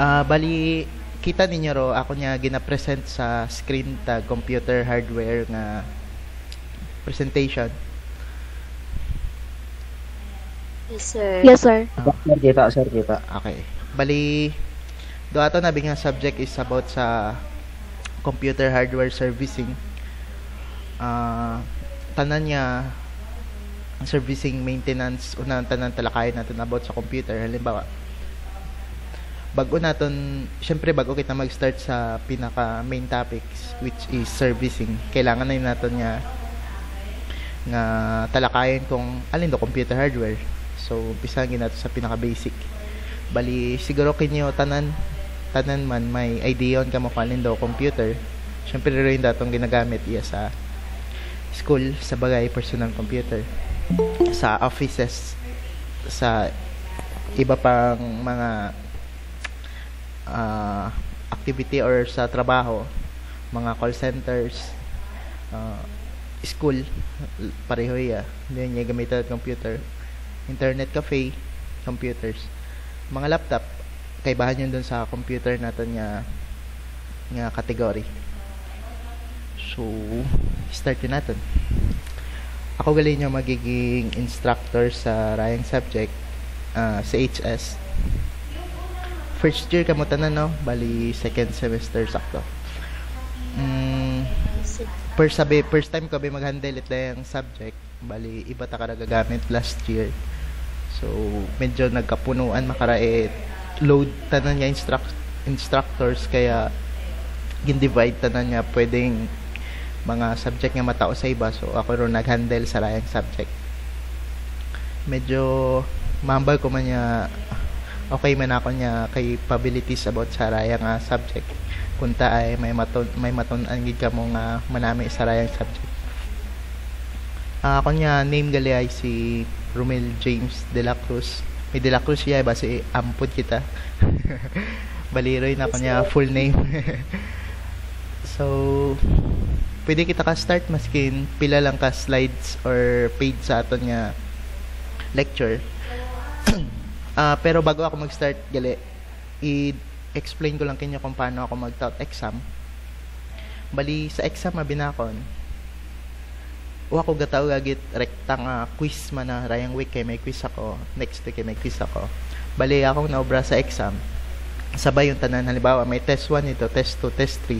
Ah, bali kita ninyo ro ako niya gina-present sa screen tag computer hardware nga presentation. Yes, sir. Yes, sir. Sir, kita, sir, kita. Okay. Bali do ato na bigang subject is about sa computer hardware servicing. Ah, tanan niya servicing maintenance unang tanan talakayan natin about sa computer halimbawa bago naton syempre bago kita mag-start sa pinaka main topics which is servicing kailangan na naton nga nga talakayan kung alin do computer hardware. So umpisahan nato sa pinaka basic. Bali siguro kinyo tanan tanan man may idea on kamo kung alin do computer. Syempre rin datong ginagamit iya sa school sa bagay personal computer. Sa offices sa iba pang mga uh, activity or sa trabaho mga call centers uh, school pareho ya yun yung gamitan computer. Internet cafe computers. Mga laptop kaibahan yun dun sa computer natin nga nga category. So start yun natin. Ako galing nyo magiging instructor sa rayang subject uh, sa HS first year kamo tanan no? Bali second semester sakto. Mm, first sabi first time ko ba mag-handle ito yung subject. Bali iba ta kada gagamit last year. So medyo nagkapunuan makarae load tanan niya instruct instructors kaya gin-divide tanan niya pwedeng mga subject nga matao sa iba. So ako ron nag-handle sa layang subject. Medyo mambal ko man niya okay man ako niya capabilities about sa rayang nga subject. Kunta ay may maton may maton ang gid kamo nga manami sa rayang subject. Ah, ako niya name gali ay si Romel James De La Cruz. May De La Cruz siya ba si ampod kita baliroy na ako niya full name. So pwede kita ka start maskin pila lang ka slides or page sa aton nga lecture Ah, pero bago ako mag-start gali i-explain ko lang kinyo kung paano ako mag-tout exam. Bali sa exam mabinakon wa ko gataw gagit rekta nga quiz man na rayang week kay may quiz ako. Next week kay may quiz ako. Bali akong naobra sa exam. Sabay yung tanan halimbawa may test 1 ito test 2 test 3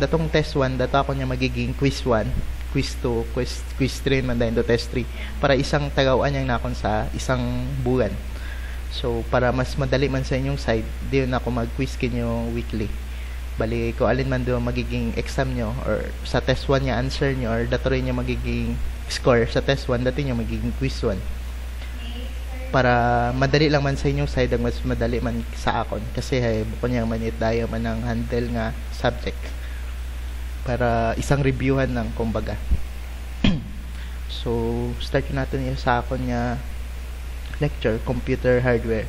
datong test 1 dato ako niya magiging quiz 1 quiz 2 quiz quiz 3 man dahil test 3 para isang tagawan yang nakon sa isang buwan so para mas madali man sa inyong side di na ako mag quiz kinyo weekly. Bali ko alin man do magiging exam nyo or sa test 1 niya answer nyo or dato niya magiging score sa test 1 dati niya magiging quiz 1 para madali lang man sa inyong side ang mas madali man sa akon. Kasi hay bukod niya manit dayo man ang handle nga subject. Para isang reviewhan ng kumbaga. So start natin yung sa akon nga lecture computer hardware.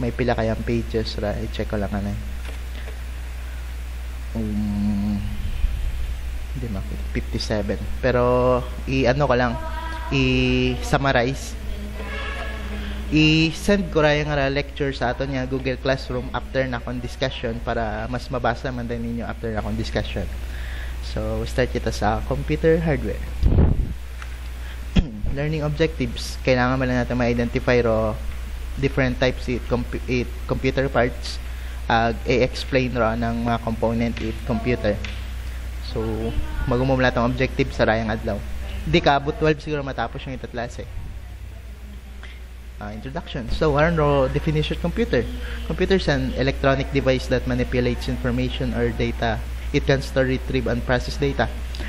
May pila kayang pages ra i-check ko lang ano. Um, hindi makita 57 pero i-ano ko lang i-summarize. I-send ko ra yung nga lecture sa aton nga Google Classroom after na akong discussion para mas mabasa man din ninyo after na akong discussion. So start kita sa computer hardware learning objectives kailangan man lang natin ma-identify ro different types it, compu- it computer parts ag i-explain ra ng mga component it computer so magumumula tong objective sa rayang adlaw di ka abot 12 siguro matapos yung ito klase uh, introduction. So, ano definition of computer? Computer is an electronic device that manipulates information or data. It can store, retrieve, and process data.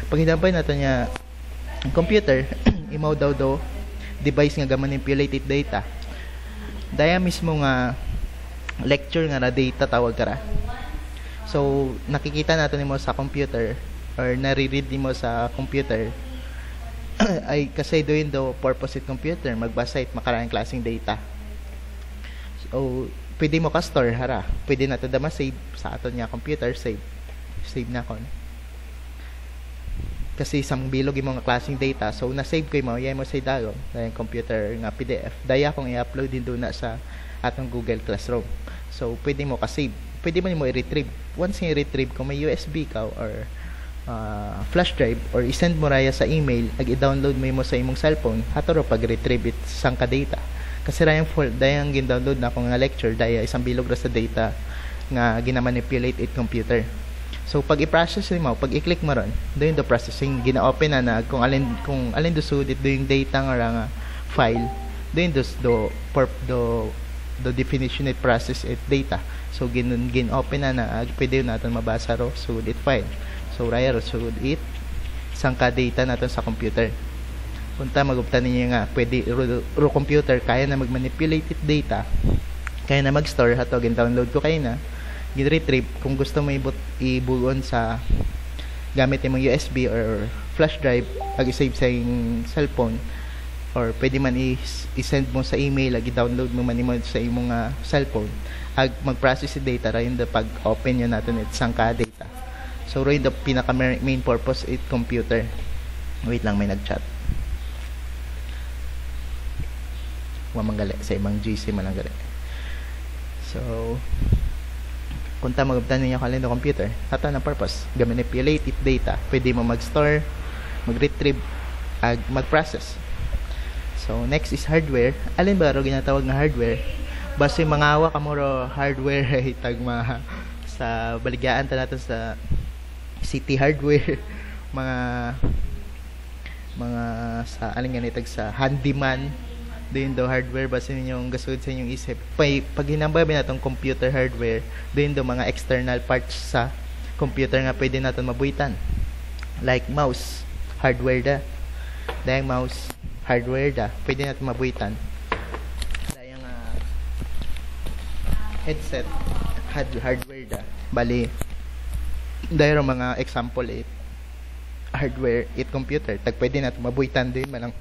Pag hinampay natin niya, ang computer, imaw daw do device nga ga-manipulate it data. Daya mismo nga lecture nga na data tawag kara. So, nakikita natin mo sa computer or nare-read mo sa computer. Ay kasi doon do purpose it computer magbasa it makarang klaseng data. So pwede mo ka store hara. Pwede na to save sa aton nga computer save. Save na kon kasi isang bilog yung mga klaseng data so na save ko mo yay mo sa dago na yung computer nga PDF daya kong i-upload din doon na sa atong Google Classroom so pwede mo ka save pwede man mo i-retrieve. Once nga i-retrieve, kung may USB ka or uh, flash drive or i-send mo raya sa email, ag i-download mo mo sa imong cellphone, hatoro pag-retrieve it sang ka data. Kasi rayang full, dayang gin-download na akong nga lecture, daya isang bilog ra sa data nga gina-manipulate it computer. So pag i-process mo, pag i-click mo ron, doon the processing gina-open na na kung alin kung alin do sudit do yung data nga nga file, doon do do for do the definition it process it data. So gin gin open na na pwede natin mabasa ro sudit file. So raya ro sud it sang ka data natin sa computer. Punta maguptan ninyo nga pwede ro, ro computer kaya na mag-manipulate it data kaya na mag-store hato gin download ko kay na gin-retrieve kung gusto mo ibut ibuon sa gamit imong USB or flash drive ag i-save sa iyong cellphone or pwede man i-send mo sa email ag i-download mo man imo sa imong uh, cellphone ag mag-process the data ra the pag open yun natin it sang ka data. So ro the pinaka main purpose it computer. Wait lang may nag-chat. Wa manggali sa imong GC man gali so kunta magabtan niya kalendo computer. Ato na purpose. Ga manipulate it data. Pwede mo mag-store mag-retrieve ag mag-process. So next is hardware. Alin ba ro ginatawag nga hardware? Basta mga awa ka mo ro hardware. Tag ma sa baligaan ta natin sa city hardware. Mga mga sa alin nga tag sa handyman doon do hardware basta ninyong gasod sa inyong isip? Pag, pag hinambay natong computer hardware doon do mga external parts sa computer nga pwede natin mabuitan? Like mouse hardware da. Dahil mouse hardware da pwede natin mabuitan. Dahil uh, headset hard, hardware da. Bali dahil mga example it hardware it computer tag pwede natin mabuitan din malang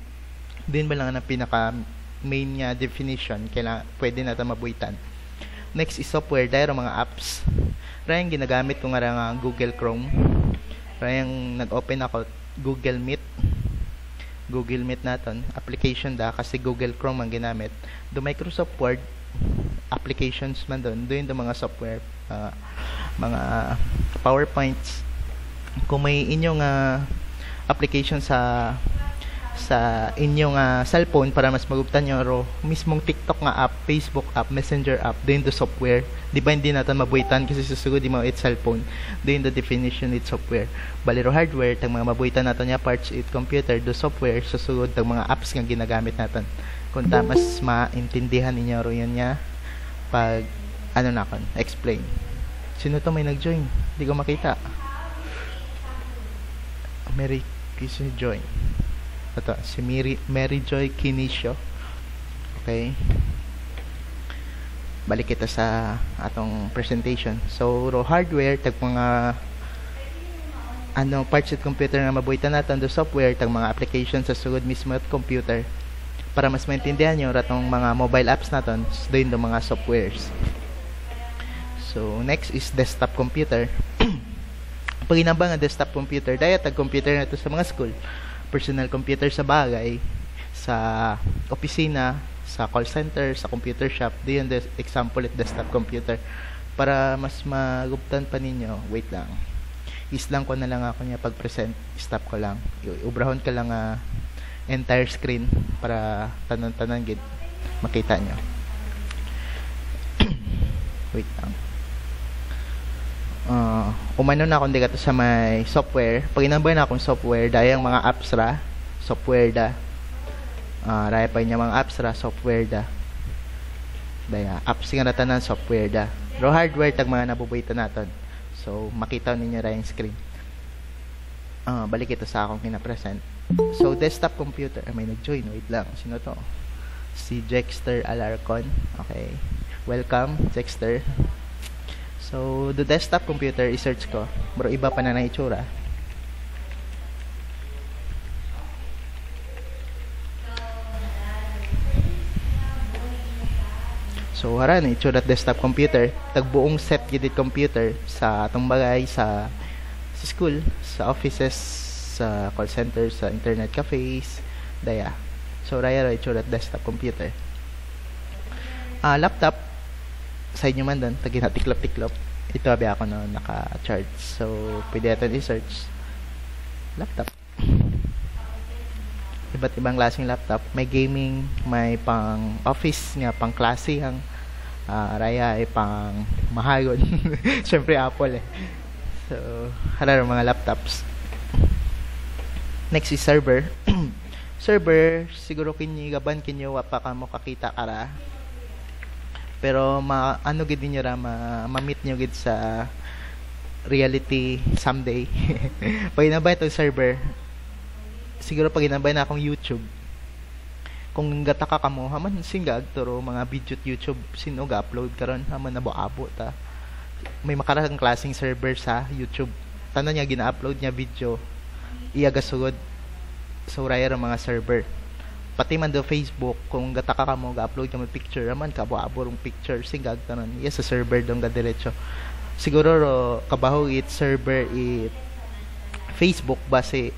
din ba lang ang pinaka main nga definition kailangan pwede na ta mabuitan. Next is software dahil mga apps. Rayang ginagamit ko nga nga Google Chrome. Rayang nag-open ako Google Meet. Google Meet naton application da kasi Google Chrome ang ginamit. Do Microsoft Word applications man doon doon do mga software uh, mga PowerPoints. Kung may inyong uh, application sa sa inyong uh, cellphone para mas maguptan nyo ro mismong TikTok nga app, Facebook app, Messenger app, din the software. Di ba hindi natin mabuitan kasi susugod di mo it cellphone. Din the definition it software. Baliro hardware, tag mga mabuitan natin niya parts it computer, the software susugod tag mga apps nga ginagamit natin. Kung ta mas maintindihan ninyo ro yun niya pag ano na kon, explain. Sino to may nag-join? Hindi ko makita. Mary Kiss join ito, si Mary, Mary Joy Kinisio. Okay. Balik kita sa atong presentation. So, raw hardware, tag mga ano, parts at computer nga mabuhitan natin do software, tag mga applications sa sugod mismo at computer para mas maintindihan nyo ratong mga mobile apps natin doon do mga softwares. So, next is desktop computer. Pag inambang ang desktop computer, dahil tag computer na to sa mga school personal computer sa bagay, sa opisina, sa call center, sa computer shop, di yung example at desktop computer. Para mas maguptan pa ninyo, wait lang. Islang ko na lang ako niya pag-present, stop ko lang. Ubrahon ka lang uh, entire screen para tanan-tanan gid makita nyo. wait lang uh, umano na akong digato sa may software. Pag inambay na akong software dayang mga apps ra software da. Uh, raya pa niya mga apps ra software da. Daya apps nga natanan software da. Ro hardware tag mga nabubuhitan naton so makita ninyo ra yung screen. Uh, balik ito sa akong kinapresent so desktop computer. May nag-join. Wait lang. Sino to? Si Jexter Alarcon. Okay. Welcome Jexter So, the desktop computer, i-search ko. Bro, iba pa na na itsura. So, hara na itsura desktop computer. Tagbuong set gidit computer sa atong bagay sa sa school, sa offices, sa call center, sa internet cafes, daya. So, raya ra itsura desktop computer. Uh, laptop sa inyo man doon, na tiklop-tiklop. Ito abi ako no, naka-charge. So, pwede natin i-search. Laptop. Iba't ibang klaseng laptop. May gaming, may pang office nga, pang klase ang uh, Raya ay pang mahayon. Siyempre Apple eh. So, hararo mga laptops. Next is server. server, siguro kinyo gaban kinyo wa pa ka mo kakita kara pero ma ano gid niyo ra ma, ma-meet niyo gid sa reality someday? Pag inabay itong server. Siguro pag inabay na akong YouTube. Kung gataka ka mo haman singa agturo mga video YouTube sino ga-upload karon haman nabo-abo ta. May makarang klaseng server sa YouTube. Tanan niya gina-upload niya video. Iya gasugod. So raya mga server pati man do Facebook kung gataka ka mo ga-upload ka mo picture man kabo-abo rong picture singag tanan. Yes sa server dong ga diretso siguro ro kabaho it server it Facebook base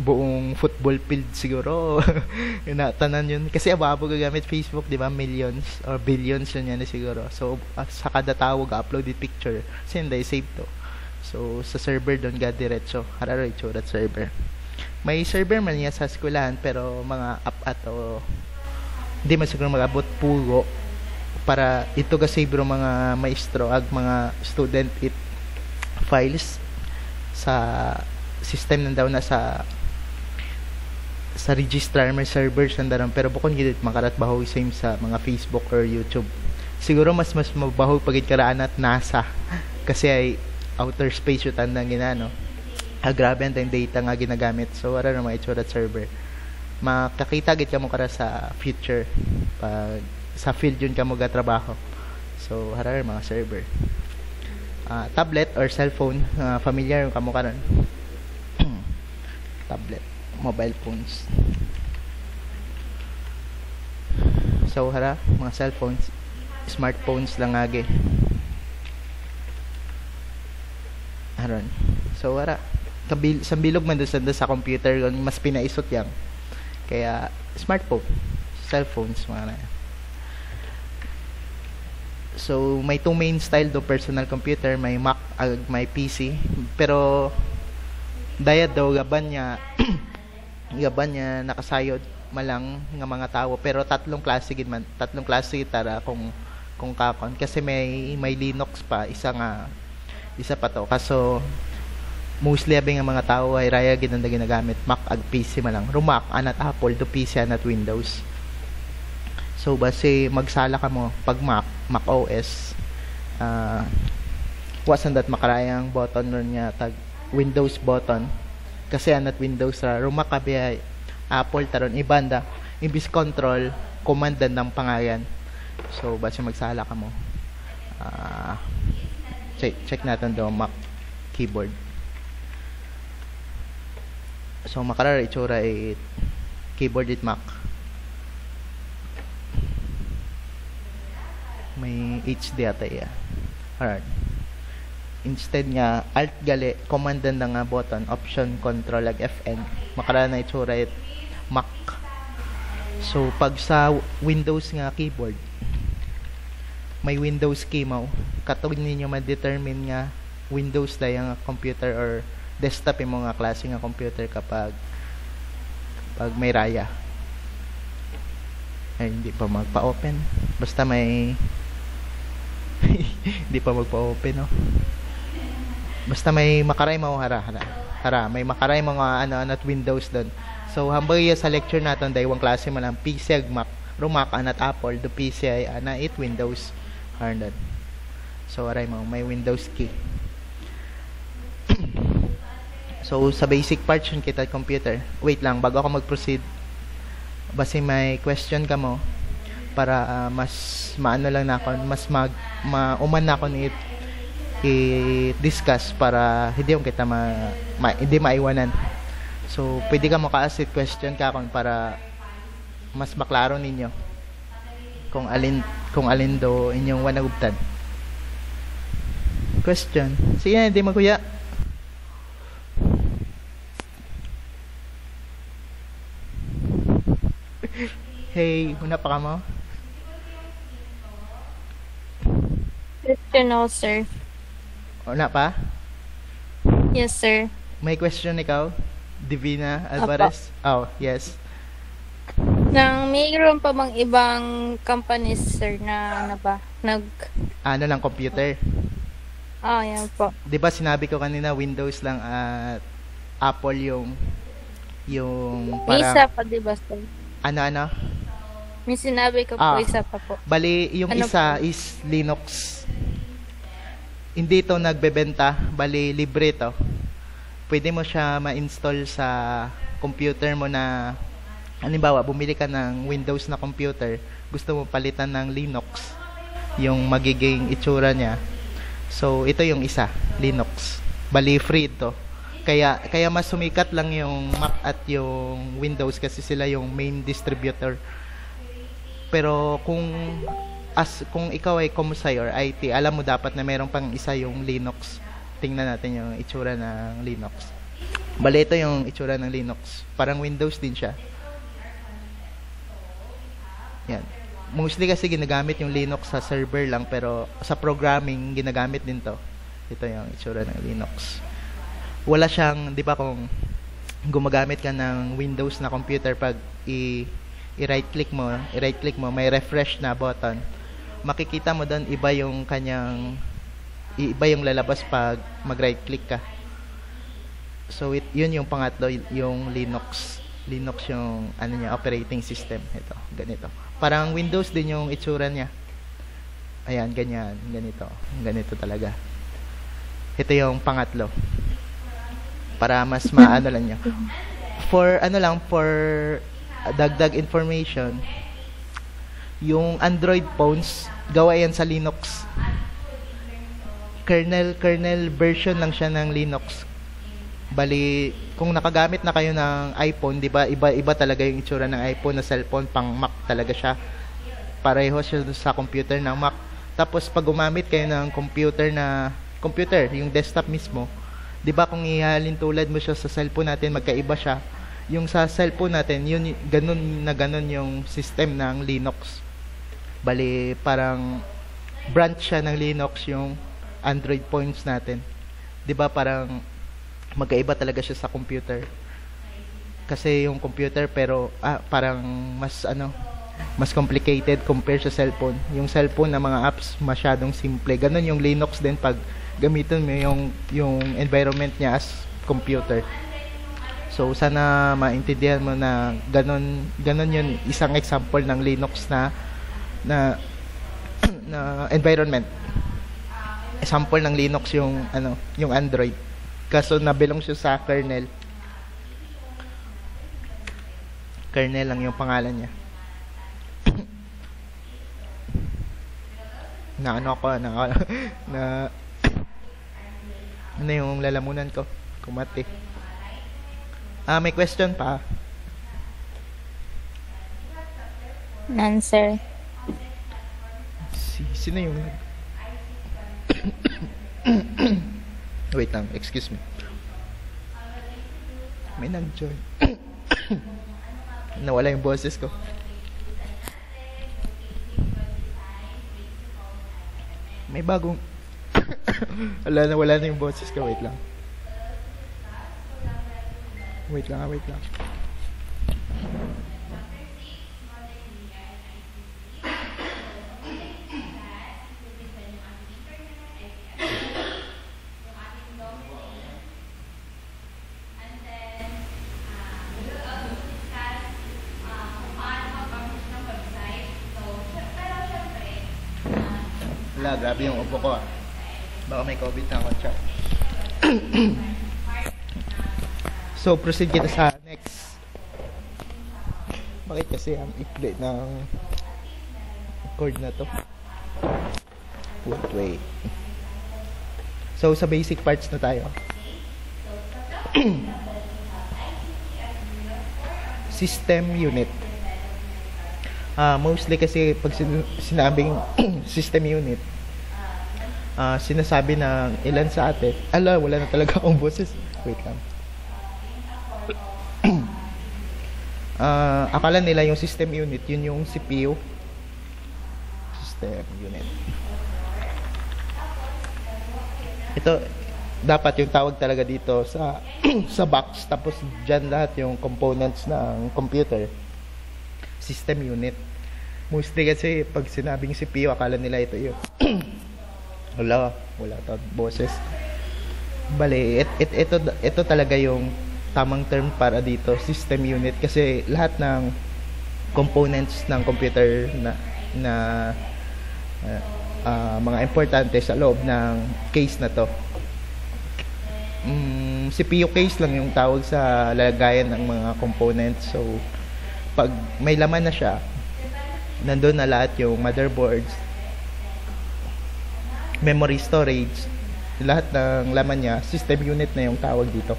buong football field siguro? Na tanan yun. Kasi ababo gagamit Facebook di ba? Millions or billions yun yan siguro. So uh, sa kada tao ga-upload it picture. Sinday save to. So sa server doon ga diretso hararo itsura server may server man niya sa eskwelahan pero mga app ato hindi man siguro magabot pugo para ito kasi bro mga maestro ag mga student it files sa system nang daw na sa sa registrar may servers nandaron pero bukod gid makarat bahoy same sa mga Facebook or YouTube. Siguro mas mas mabahoy pagit karaan at NASA. Kasi ay outer space yung tandang ginano ah, grabe ang data nga ginagamit. So, wala na mga itsura server. Makakita git ka mo kara sa future pag sa field yun ka mo trabaho. So, harar mga server. Uh, tablet or cellphone, uh, familiar yung kamo karon. tablet, mobile phones. So, hara, mga cellphones, smartphones lang agi. Aron. So, wala kabil sa bilog man doon sa computer mas pinaisot yang kaya smartphone cellphones mga na so may two main style do personal computer may Mac ag may PC pero dayad daw gaban niya gaban niya nakasayod malang nga mga tao. Pero tatlong klase gid man tatlong klase tara kung kung kakon. Kasi may may Linux pa isa nga isa pa to. Kaso mostly abing ang mga tao ay raya ginanda ginagamit. Mac ag PC man lang. Rumak anat Apple do PC anat Windows. So base magsala ka mo pag Mac Mac OS uh, wasan dat makarayang button nun niya tag Windows button. Kasi anat Windows ra. Rumak abi ay Apple taron ibanda imbis control command ng pangalan so base magsala ka mo. Uh, check check natin do Mac keyboard So makarar itsura ay keyboard it Mac. May HD ata iya. Alright. Instead nga alt gali command na nga button option control ag FN. Makarar na itsura it Mac. So pag sa Windows nga keyboard may Windows key mo katong ninyo ma-determine nga Windows la yung computer or desktop yung mga klase nga computer kapag pag may raya. Ay hindi pa magpa-open. Basta may hindi pa magpa-open no? Basta may makaray mo hara hara hara. May makaray mga ano at windows doon so hambay sa lecture naton daywang klase man ang PC ag Mac rumak anat Apple. Do PC ay ana it Windows hardon so aray mo may Windows key So, sa basic parts yun kita computer. Wait lang, bago ako mag-proceed, basi may question ka mo para uh, mas maano lang na ako, mas mag, mauman na ako ni i-discuss para hindi yung kita ma, ma hindi maiwanan. So, pwede ka mo ka-ask question ka akon para mas maklaro ninyo kung alin kung alin do inyong wanagubtan. Question. Sige, hindi magkuya. Hey, una pa ka mo? question ako, sir. O na pa? Yes, sir. May question ikaw? Divina Alvarez? Oh, yes. Nang mayroon pa bang ibang companies, sir, na ano ba? Nag... Ano lang, computer? Ah, yan po. Di ba sinabi ko kanina, Windows lang at Apple yung yung May isa para pa, di ba, sir? ano ano May sinabi ko po, Ah. isa pa po. bali yung Ano isa is Linux. Hindi to nagbebenta bali libre to. Pwede mo siya ma-install sa computer mo na halimbawa bumili ka ng Windows na computer gusto mo palitan ng Linux yung magiging itsura niya. So ito yung isa Linux. Bali free ito kaya kaya mas sumikat lang yung Mac at yung Windows kasi sila yung main distributor pero kung as kung ikaw ay Comusay or IT, alam mo dapat na meron pang isa yung Linux. Tingnan natin yung itsura ng Linux. Bale, ito yung itsura ng Linux. Parang Windows din siya. Yan. Mostly kasi ginagamit yung Linux sa server lang pero sa programming ginagamit din to. Ito yung itsura ng Linux. Wala siyang, 'di ba kung gumagamit ka ng Windows na computer pag i i-right click mo, i-right click mo, may refresh na button. Makikita mo doon iba yung kanyang iba yung lalabas pag mag-right click ka. So it, yun yung pangatlo, yung Linux. Linux yung ano niya, operating system. Ito, ganito. Parang Windows din yung itsura niya. Ayan, ganyan, ganito. Ganito talaga. Ito yung pangatlo. Para mas maano lang niya. For ano lang, for dagdag information, yung Android phones, gawa yan sa Linux. Kernel, kernel version lang siya ng Linux. Bali, kung nakagamit na kayo ng iPhone, 'di ba? Iba-iba talaga yung itsura ng iPhone na cellphone, pang Mac talaga siya. Pareho siya sa computer ng Mac. Tapos pag gumamit kayo ng computer na computer, yung desktop mismo, 'di ba kung ihalin tulad mo siya sa cellphone natin, magkaiba siya. Yung sa cellphone natin, yun ganun na ganun yung system ng Linux. Bali, parang branch siya ng Linux yung Android phones natin. 'Di ba parang magkaiba talaga siya sa computer. Kasi yung computer pero ah, parang mas ano, mas complicated compare sa cellphone. Yung cellphone na mga apps masyadong simple. Ganun yung Linux din pag gamitin mo yung yung environment niya as computer. So sana maintindihan mo na ganun ganun yun isang example ng Linux na na na environment. Example ng Linux yung ano, yung Android. Kaso nabilong siya sa kernel. Kernel lang yung pangalan niya. na ano ko na na ano yung lalamunan ko kumati ah may question pa. None, sir. si, sino yung wait lang excuse me. May nag-join. Nawala yung boses ko. May bagong wala na wala na yung boses ko. Wait lang wait lang ah, wait lang Wala, grabe yung upo ko ah. Baka may COVID na ako, chat. so, proceed kita sa next. Bakit kasi ang ikli ng chord na to? Wait, wait. So, sa basic parts na tayo. System unit. Ah, mostly kasi pag sin- sinabing system unit, ah sinasabi ng ilan sa atin, ala, wala na talaga akong boses. Wait lang. Ah, akala nila yung system unit, yun yung CPU. System unit. ito dapat yung tawag talaga dito sa sa box. Tapos diyan lahat yung components ng computer. System unit. Mostly kasi pag sinabing CPU akala nila ito yun. Wala wala to boses. Bale it, it, ito ito talaga yung tamang term para dito system unit kasi lahat ng components ng computer na na uh, uh, mga importante sa loob ng case na to mm, CPU case lang yung tawag sa lalagayan ng mga components. So, pag may laman na siya, nandun na lahat yung motherboards, memory storage, lahat ng laman niya, system unit na yung tawag dito.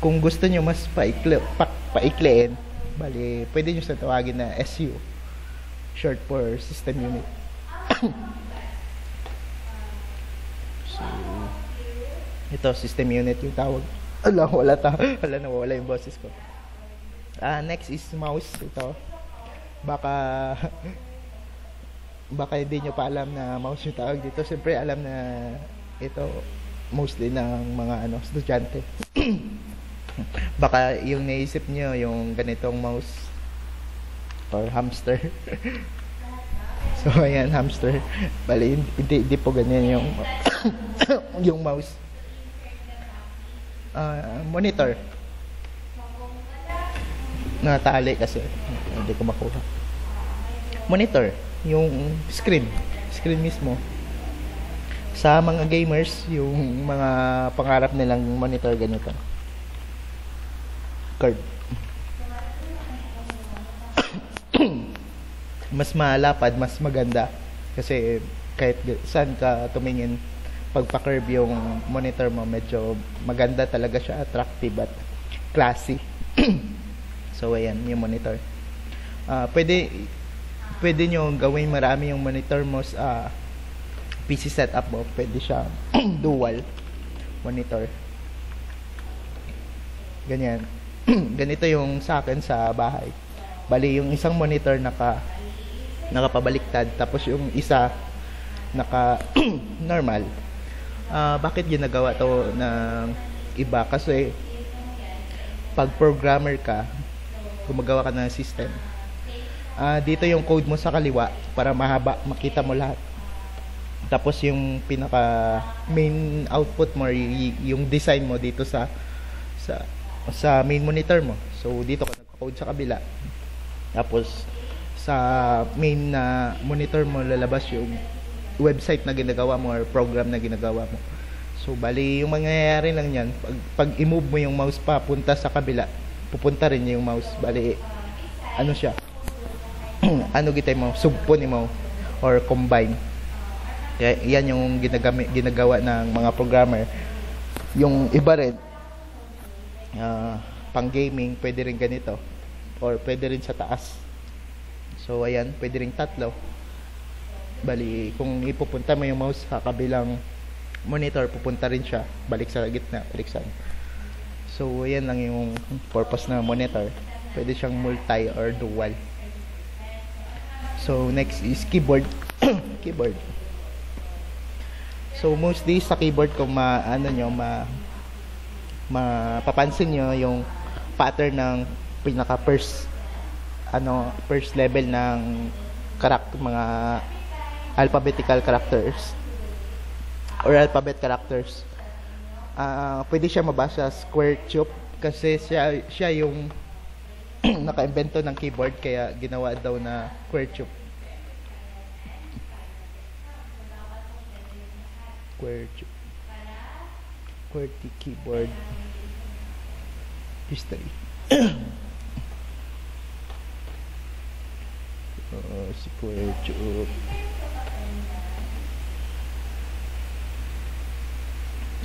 Kung gusto nyo mas paikli, pa, paikliin, bali, pwede nyo sa tawagin na SU, short for system unit. so, ito, system unit yung tawag. Ala, wala ta. Wala na, wala yung boses ko. Ah, next is mouse. Ito. Baka baka hindi nyo pa alam na mouse yung tawag dito. Siyempre, alam na ito mostly ng mga ano estudyante. baka yung naisip nyo yung ganitong mouse. Or hamster. so, ayan, hamster. Bali, hindi, hindi po ganyan yung yung mouse. Uh, monitor. Natali kasi. Hindi ko makuha. Monitor yung screen. Screen mismo. Sa mga gamers yung mga pangarap nilang monitor ganito card mas malapad mas maganda kasi kahit saan ka tumingin pagpa-curve yung monitor mo, medyo maganda talaga siya, attractive at classy. so, ayan, yung monitor. Uh, pwede, pwede nyo gawin marami yung monitor mo sa uh, PC setup mo. Pwede siya dual monitor. Ganyan. Ganito yung sa akin sa bahay. Bali, yung isang monitor naka nakapabaliktad tapos yung isa naka normal. Uh, bakit ginagawa to ng iba? Kasi pag programmer ka gumagawa ka ng system. Uh, dito yung code mo sa kaliwa para mahaba makita mo lahat. Tapos yung pinaka main output mo yung design mo dito sa sa sa main monitor mo so dito ka nagko-code sa kabila tapos sa main na monitor mo lalabas yung website na ginagawa mo or program na ginagawa mo. So, bali, yung mangyayari lang yan, pag, pag i-move mo yung mouse pa punta sa kabila, pupunta rin yung mouse. Bali, ano siya? ano gitay mo? Sugpo ni mo or combine. Yan yung ginagawa ng mga programmer. Yung iba rin, uh, pang gaming, pwede rin ganito. Or pwede rin sa taas. So, ayan, pwede rin tatlo. Bali kung ipupunta mo yung mouse sa kabilang monitor pupunta rin siya. Balik sa gitna balik sa so yan lang yung purpose na monitor. Pwede siyang multi or dual. So next is keyboard. Keyboard. So mostly sa keyboard kung ma ano nyo ma mapapansin nyo yung pattern ng pinaka first ano first level ng karak mga alphabetical characters or alphabet characters. Uh, pwede siya mabasa square tube kasi siya siya yung naka-invento ng keyboard kaya ginawa daw na. Square tube. QWERTY keyboard history. uh, square tube.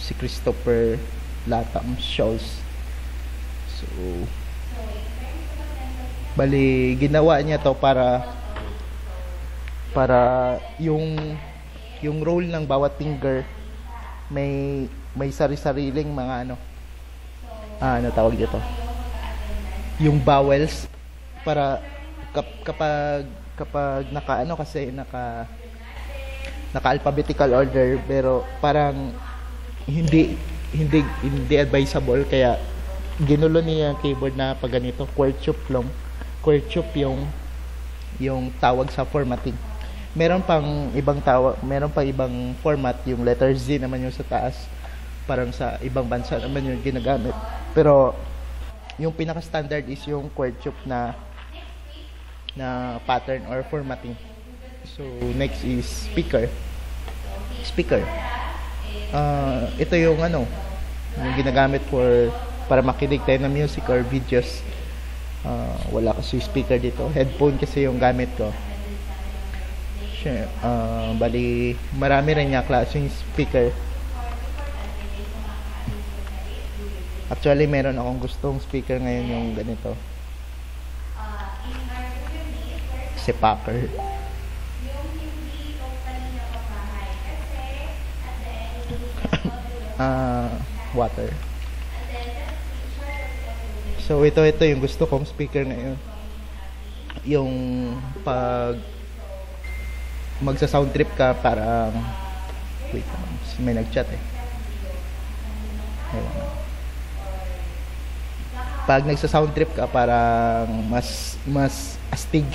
si Christopher Latam Scholes. So, bali, ginawa niya to para para yung yung role ng bawat finger may may sari-sariling mga ano. Ah, ano tawag dito? Yung vowels para kap, kapag kapag naka ano kasi naka naka-alphabetical order pero parang hindi hindi hindi advisable. Kaya ginulo niya yung keyboard na pag ganito QWERTY lang QWERTY yung yung tawag sa formatting. Meron pang ibang tawag meron pang ibang format yung letter Z naman yung sa taas parang sa ibang bansa naman yung ginagamit. Pero yung pinaka standard is yung QWERTY na na pattern or formatting. So next is speaker. Speaker. Ah, ito yung ano yung ginagamit for para makinig tayo ng music or videos. Ah, wala kasi speaker dito. Headphone kasi yung gamit ko. Ah, bali marami rin niya klaseng speaker actually meron akong gustong speaker ngayon yung ganito si Packer ah water. So ito ito yung gusto kong speaker ngayon. Yung pag magsa sound trip ka para wait may nagchat eh. Ewan na. Pag nagsa sound trip ka parang mas mas astig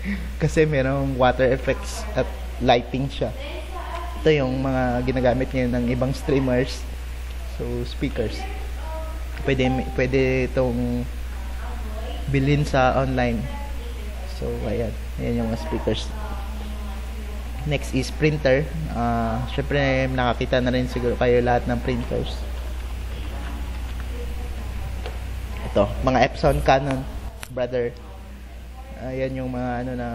kasi merong water effects at lighting siya. Ito yung mga ginagamit ngayon ng ibang streamers So, speakers. Pwede, pwede itong bilhin sa online. So, ayan. Ayan yung mga speakers. Next is printer. Uh, Siyempre, nakakita na rin siguro kayo lahat ng printers. Ito, mga Epson, Canon, brother. Ayan yung mga ano na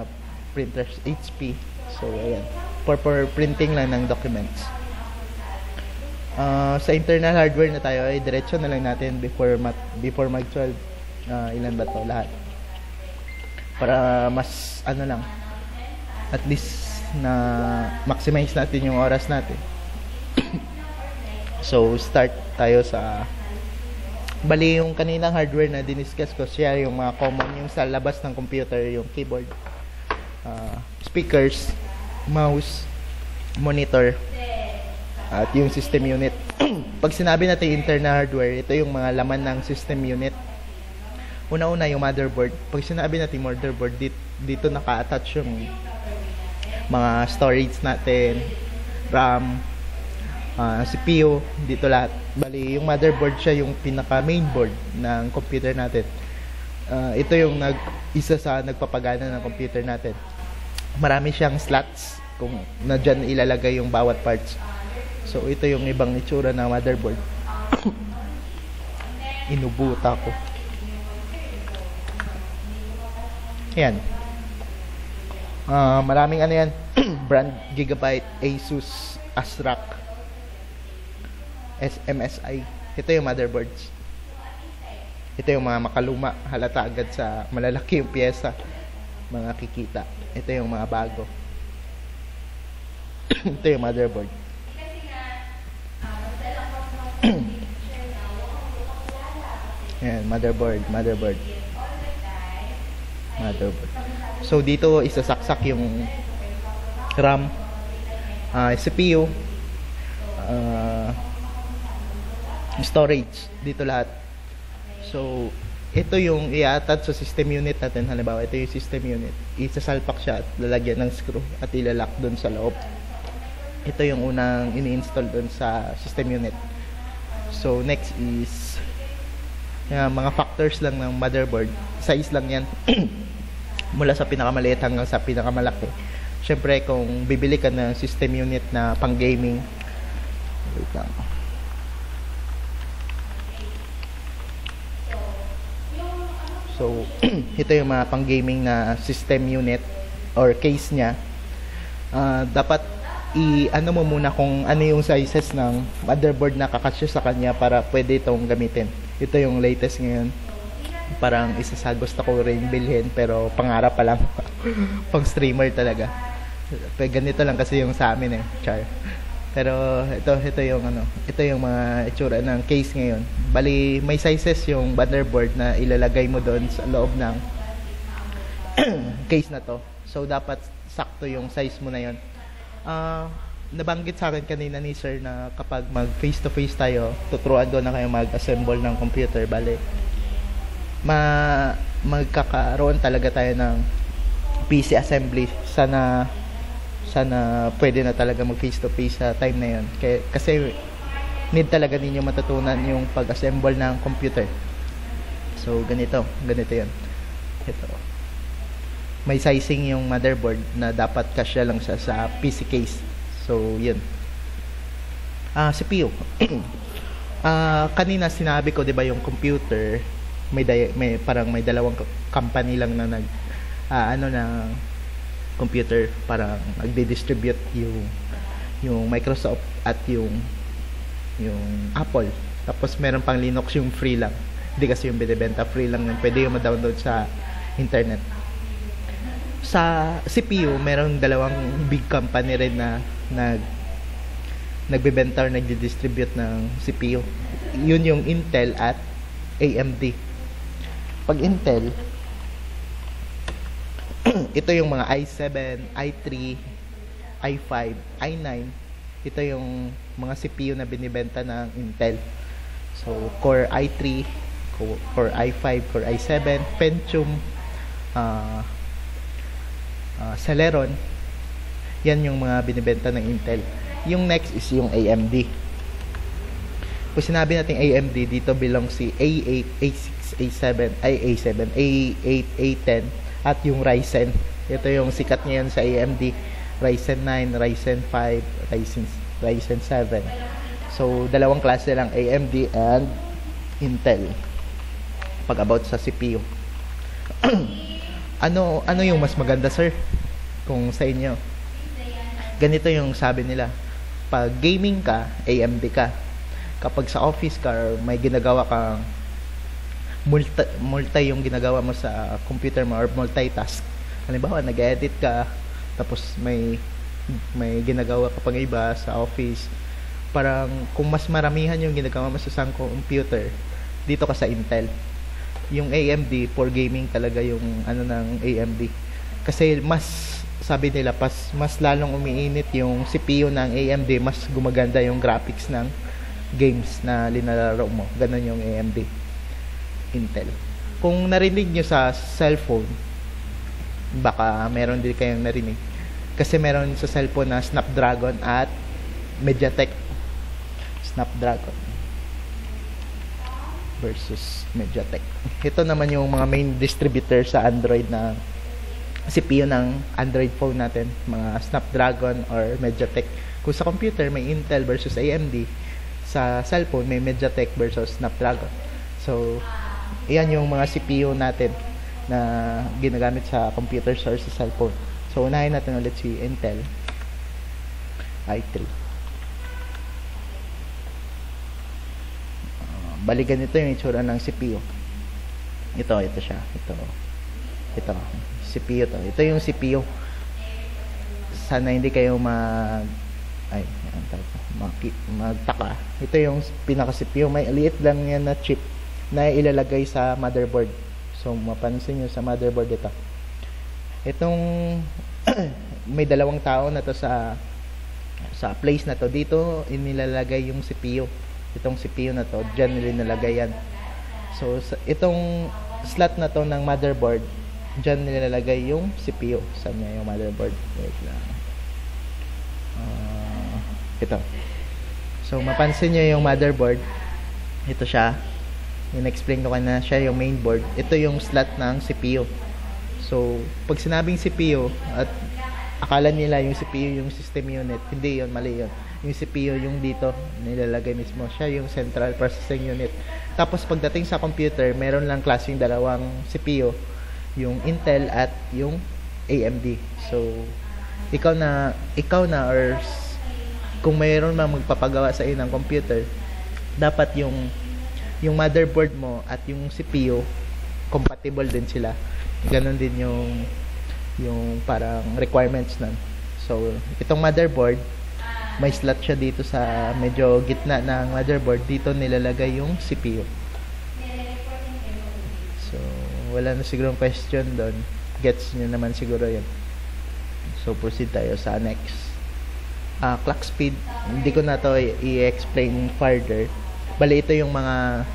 printers, HP. So, ayan. For, for printing lang ng documents. Uh, sa internal hardware na tayo ay diretso na lang natin before mat, before mag 12 uh, ilan ba to lahat para mas ano lang at least na maximize natin yung oras natin so start tayo sa bali yung kaninang hardware na diniscuss ko siya yung mga common yung sa labas ng computer yung keyboard uh, speakers mouse monitor at yung system unit. Pag sinabi natin internal hardware, ito yung mga laman ng system unit. Una-una yung motherboard. Pag sinabi natin motherboard, dito, dito naka-attach yung mga storage natin, RAM, uh, CPU, dito lahat. Bali, yung motherboard siya yung pinaka mainboard ng computer natin. Uh, ito yung nag isa sa nagpapagana ng computer natin. Marami siyang slots kung na dyan ilalagay yung bawat parts. So, ito yung ibang itsura ng motherboard. Inubuta ko. Ayan. Uh, maraming ano yan. brand Gigabyte, Asus, ASRock, SMSI. Ito yung motherboards. Ito yung mga makaluma. Halata agad sa malalaki yung pyesa. Mga kikita. Ito yung mga bago. ito yung motherboard. Ayan, motherboard, motherboard. Motherboard. So, dito isasaksak yung RAM, uh, CPU, uh, storage. Dito lahat. So, ito yung iaatad sa system unit natin. Halimbawa, ito yung system unit. Isasalpak siya at lalagyan ng screw at ilalak doon sa loob. Ito yung unang ini-install doon sa system unit. So, next is uh, mga factors lang ng motherboard. Size lang yan. Mula sa pinakamaliit hanggang sa pinakamalaki. Siyempre, kung bibili ka ng system unit na pang gaming, wait lang. So, ito yung mga pang gaming na system unit or case niya. Uh, dapat i-ano mo muna kung ano yung sizes ng motherboard na kakasya sa kanya para pwede itong gamitin. Ito yung latest ngayon. Parang isa sa gusto ko rin bilhin pero pangarap pa lang. Pang streamer talaga. Pero ganito lang kasi yung sa amin eh, char. Pero ito ito yung ano, ito yung mga itsura ng case ngayon. Bali may sizes yung motherboard na ilalagay mo doon sa loob ng case na to. So dapat sakto yung size mo na yon uh, nabanggit sa akin kanina ni sir na kapag mag face to face tayo, tuturuan ko na kayo mag-assemble ng computer. Bale, ma magkakaroon talaga tayo ng PC assembly. Sana sana pwede na talaga mag face to face sa time na yon. Kasi need talaga ninyo matutunan yung pag-assemble ng computer. So, ganito. Ganito yon. Ito. May sizing yung motherboard na dapat kasya lang siya sa PC case. So, yun. Ah, CPU. Ah, kanina sinabi ko 'di ba yung computer may may parang may dalawang company lang na nag ah, ano na computer parang nagde-distribute yung yung Microsoft at yung yung Apple. Tapos meron pang Linux yung free lang. Hindi kasi yung binibenta free lang yung pwede yung ma-download sa internet. Sa CPU, meron dalawang big company rin na nag nagbebenta or nagdi-distribute ng CPU. Yun yung Intel at AMD. Pag Intel, ito yung mga i7, i3, i5, i9. Ito yung mga CPU na binibenta ng Intel. So, Core i3, Co- Core i5, Core i7, Pentium, ah ah, Celeron. Yan yung mga binibenta ng Intel. Yung next is yung AMD. Kung sinabi natin AMD, dito belong si A8, A6, A7, ay A7, A8, A10, at yung Ryzen. Ito yung sikat ngayon sa AMD. Ryzen 9, Ryzen 5, Ryzen, Ryzen 7. So, dalawang klase lang, AMD and Intel. Pag about sa CPU. ano ano yung mas maganda, sir? Kung sa inyo. Ganito yung sabi nila. Pag gaming ka, AMD ka. Kapag sa office ka may ginagawa kang multi, multi yung ginagawa mo sa computer mo or multitask. Halimbawa, nag-edit ka, tapos may may ginagawa ka pang iba sa office. Parang kung mas maramihan yung ginagawa mo sa isang computer, dito ka sa Intel. Yung AMD for gaming talaga yung ano ng AMD. Kasi mas sabi nila pas mas lalong umiinit yung CPU ng AMD, mas gumaganda yung graphics ng games na linalaro mo. Ganon yung AMD. Intel. Kung narinig nyo sa cellphone, baka meron din kayong narinig. Kasi meron sa cellphone na Snapdragon at MediaTek. Snapdragon versus MediaTek. Ito naman yung mga main distributor sa Android na CPU ng Android phone natin, mga Snapdragon or MediaTek. Kung sa computer may Intel versus AMD, sa cellphone may MediaTek versus Snapdragon. So, iyan yung mga CPU natin na ginagamit sa computer or sa cellphone. So, unahin natin ulit si Intel i3. Uh, bali ganito yung itsura ng CPU. Ito, ito siya. Ito. Ito. CPU to. Ito yung CPU. Sana hindi kayo mag ay, ang tawag mag- magtaka. Ito yung pinaka CPU. May liit lang yan na chip na ilalagay sa motherboard. So, mapansin nyo sa motherboard ito. Itong may dalawang tao na to sa sa place na to. Dito, inilalagay yung CPU. Itong CPU na to, dyan nilalagay yan. So, sa, itong slot na to ng motherboard, dyan nilalagay yung CPU. Saan niya yung motherboard? Wait lang. Ah, ito. So, mapansin nyo yung motherboard. Ito siya. In-explain ko na siya yung mainboard. Ito yung slot ng CPU. So, pag sinabing CPU at akala nila yung CPU yung system unit, hindi yon mali yon Yung CPU yung dito nilalagay mismo. Siya yung central processing unit. Tapos pagdating sa computer, meron lang klaseng dalawang CPU, yung Intel at yung AMD. So, ikaw na ikaw na or kung mayroon mang magpapagawa sa iyo ng computer, dapat yung yung motherboard mo at yung CPU compatible din sila. Ganon din yung yung parang requirements nun. So, itong motherboard, may slot siya dito sa medyo gitna ng motherboard. Dito nilalagay yung CPU. So, wala na siguro question doon. Gets nyo naman siguro yun. So, proceed tayo sa next. ah, clock speed. Hindi ko na to i-explain further. Bali ito yung mga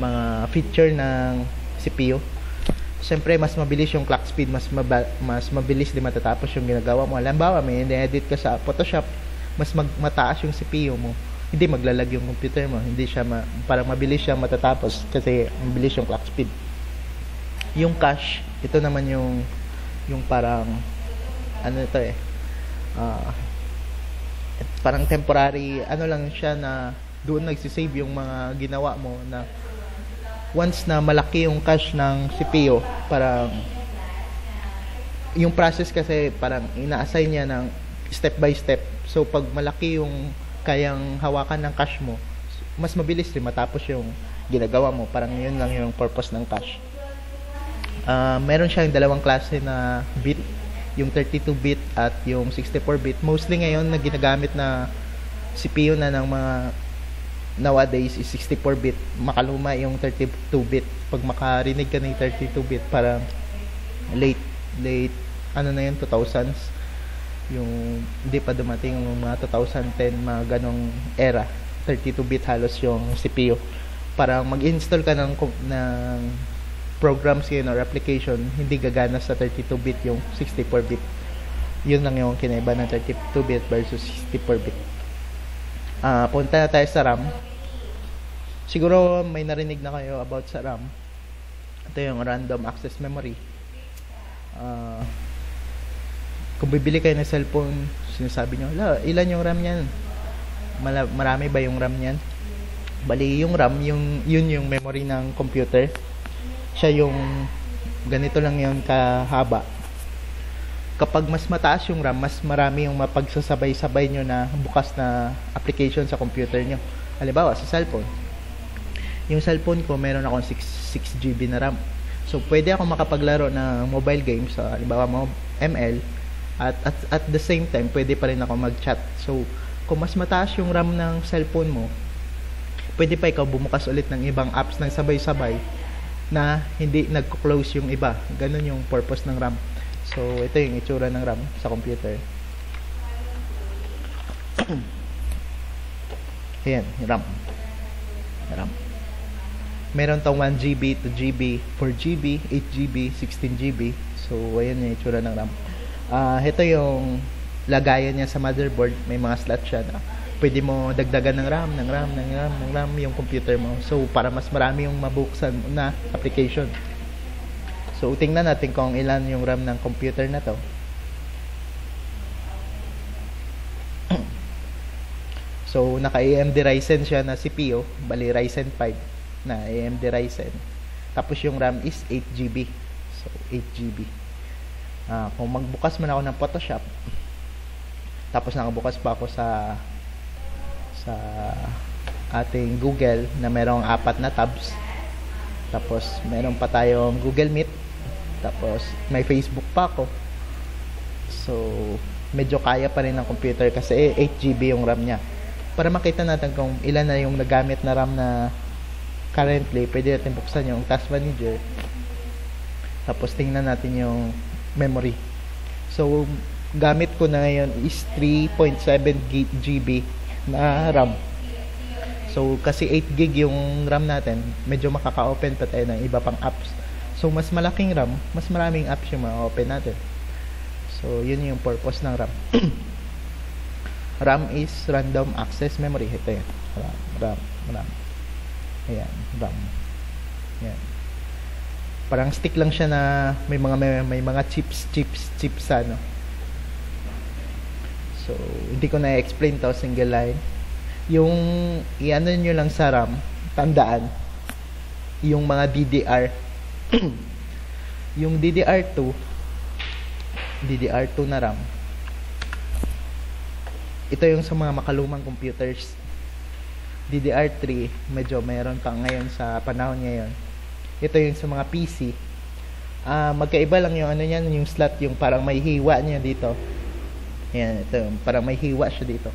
mga feature ng CPU. Siyempre, mas mabilis yung clock speed, mas maba- mas mabilis din matatapos yung ginagawa mo. Halimbawa, may edit ka sa Photoshop, mas mag mataas yung CPU mo. Hindi maglalag yung computer mo. Hindi siya ma- parang mabilis siya matatapos kasi mabilis yung clock speed. Yung cache, ito naman yung yung parang ano ito eh. ah, parang temporary ano lang siya na doon nagsisave yung mga ginawa mo na once na malaki yung cache ng CPU, parang yung process kasi parang ina-assign niya ng step by step. So pag malaki yung kayang hawakan ng cache mo, mas mabilis rin matapos yung ginagawa mo. Parang yun lang yung purpose ng cache. Ah, meron siyang dalawang klase na bit, yung 32-bit at yung 64-bit. Mostly ngayon na ginagamit na CPU na ng mga nowadays is 64-bit. Makaluma yung 32-bit. Pag makarinig ka ng 32-bit, parang late, late, ano na yun, 2000s. Yung hindi pa dumating yung mga 2010, mga ganong era. 32-bit halos yung CPU. Parang mag-install ka ng, ng programs yun or application, hindi gagana sa 32-bit yung 64-bit. Yun lang yung kinaiba ng 32-bit versus 64-bit. Ah, punta na tayo sa RAM. Siguro may narinig na kayo about sa RAM. Ito yung random access memory. Ah, kung bibili kayo ng cellphone, sinasabi nyo, "Ala, ilan yung RAM niyan? Mala- marami ba yung RAM niyan? Bali, yung RAM, yung, yun yung memory ng computer. Siya yung ganito lang yung kahaba. Kapag mas mataas yung RAM, mas marami yung mapagsasabay-sabay nyo na bukas na application sa computer nyo. Halimbawa, sa cellphone. Yung cellphone ko, meron akong 6, 6 GB na RAM. So, pwede ako makapaglaro ng mobile games, sa halimbawa mo, ML, at, at at the same time, pwede pa rin ako mag-chat. So, kung mas mataas yung RAM ng cellphone mo, pwede pa ikaw bumukas ulit ng ibang apps ng sabay-sabay na hindi nagko-close yung iba. Ganun yung purpose ng RAM. So, ito yung itsura ng RAM sa computer. Ayan, RAM. RAM. Meron tong 1GB, 2GB, 4GB, 8GB, 16GB. So, ayan yung itsura ng RAM. Ah, ito yung lagayan niya sa motherboard. May mga slot siya na pwede mo dagdagan ng RAM, ng RAM, ng RAM, ng RAM yung computer mo. So, para mas marami yung mabuksan na application. So, tingnan natin kung ilan yung RAM ng computer na to. so, naka AMD Ryzen siya na CPU, bali Ryzen 5 na AMD Ryzen. Tapos yung RAM is 8GB. So, 8GB. Ah, kung magbukas man ako ng Photoshop, tapos nakabukas pa ako sa sa ating Google na merong apat na tabs. Tapos meron pa tayong Google Meet. Tapos may Facebook pa ako. So medyo kaya pa rin ng computer kasi 8GB yung RAM niya. Para makita natin kung ilan na yung nagamit na RAM na currently, pwede natin buksan yung Task Manager. Tapos tingnan natin yung memory. So gamit ko na ngayon is 3.7 GB na RAM. So, kasi 8 gig yung RAM natin, medyo makaka-open pa tayo ng iba pang apps. So, mas malaking RAM, mas maraming apps yung ma-open natin. So, yun yung purpose ng RAM. RAM is random access memory. Ito yan. RAM, RAM, RAM. Ayan, RAM. Ayan. Parang stick lang siya na may mga may, may mga chips, chips, chips ano. So, hindi ko na-explain to single line. Yung iano nyo lang sa RAM, tandaan, yung mga DDR. yung DDR2, DDR2 na RAM, ito yung sa mga makalumang computers. DDR3, medyo mayroon pa ngayon sa panahon ngayon. Ito yung sa mga PC. Ah, magkaiba lang yung ano niyan, yung slot, yung parang may hiwa niya dito. Ayan, ito, parang may hiwa siya dito.